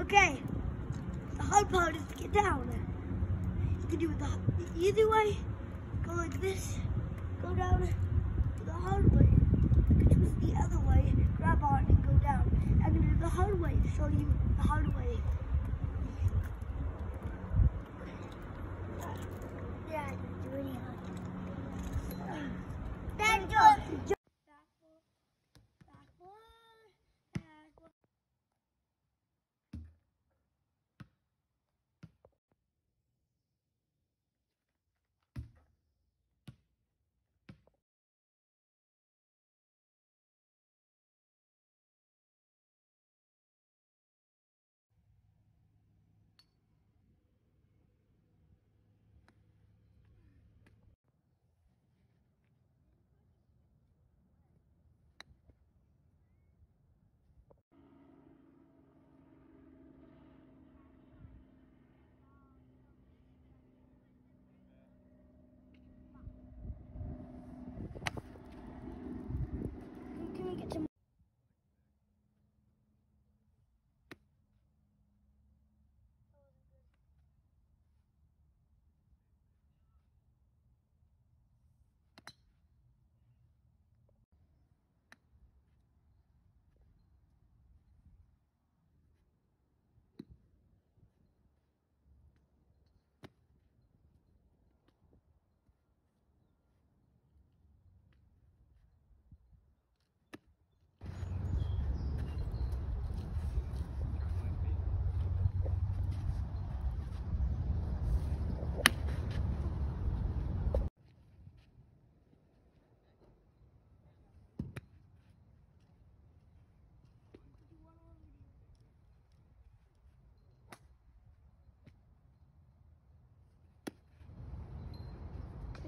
Okay. The hard part is to get down. You can do it the easy way. Go like this. Go down the hard way. You can choose the other way. Grab on and go down. I'm to do the hard way to show you the hard way.